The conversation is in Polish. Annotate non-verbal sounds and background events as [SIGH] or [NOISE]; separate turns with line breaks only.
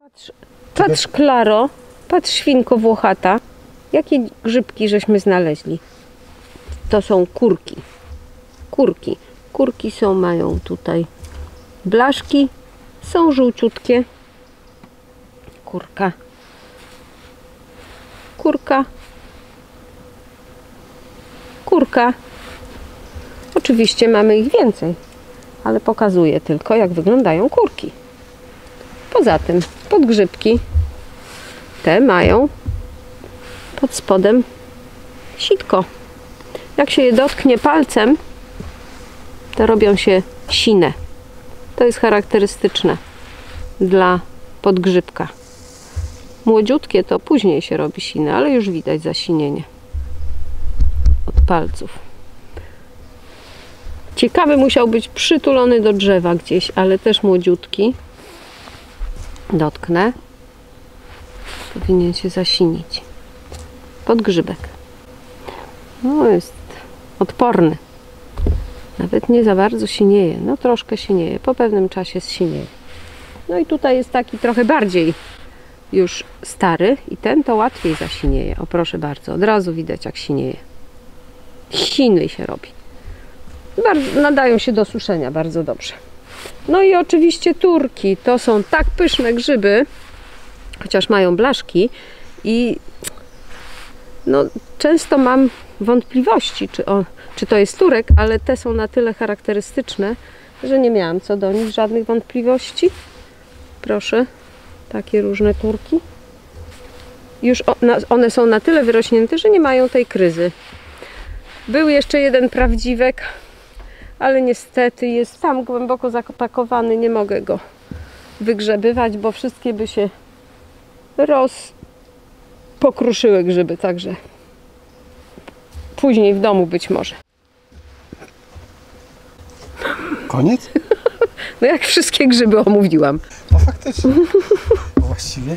Patrz, patrz Klaro, patrz świnko włochata. Jakie grzybki żeśmy znaleźli? To są kurki. Kurki. Kurki są, mają tutaj blaszki. Są żółciutkie. Kurka. Kurka. Kurka. Oczywiście mamy ich więcej, ale pokazuję tylko, jak wyglądają kurki. Poza tym podgrzybki te mają pod spodem sitko. Jak się je dotknie palcem, to robią się sine. To jest charakterystyczne dla podgrzybka. Młodziutkie to później się robi sine, ale już widać zasinienie od palców. Ciekawy musiał być przytulony do drzewa gdzieś, ale też młodziutki. Dotknę. Powinien się zasinić. Podgrzybek. No jest odporny. Nawet nie za bardzo sinieje. No troszkę sinieje. Po pewnym czasie sinieje. No i tutaj jest taki trochę bardziej już stary i ten to łatwiej zasinieje. O proszę bardzo, od razu widać jak sinieje. Siny się robi. Bardzo, nadają się do suszenia bardzo dobrze. No i oczywiście turki. To są tak pyszne grzyby, chociaż mają blaszki i no, często mam wątpliwości, czy, on, czy to jest turek, ale te są na tyle charakterystyczne, że nie miałam co do nich żadnych wątpliwości. Proszę, takie różne turki. Już one są na tyle wyrośnięte, że nie mają tej kryzy. Był jeszcze jeden prawdziwek, ale niestety jest tam głęboko zapakowany, nie mogę go wygrzebywać, bo wszystkie by się roz pokruszyły grzyby, także później w domu być może.
Koniec? [LAUGHS]
No jak wszystkie grzyby omówiłam.
No faktycznie. [LAUGHS] Właściwie